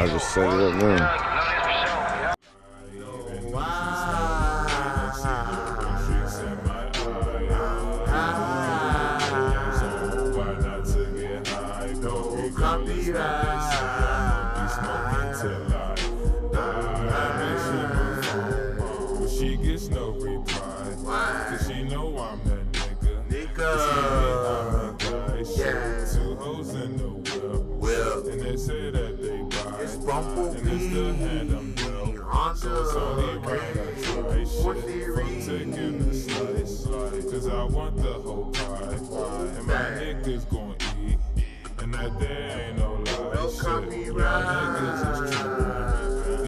I just set it up now. She gets no reply. Cause she know I'm that nigga. Nigga. Yeah. Two hoes in the whip. And they say that Rumble and it's the hand I'm dealt. On so right taking. Cause I want the whole pie. And my niggas gon' eat. And that there ain't no lie. No shit. Y'all niggas is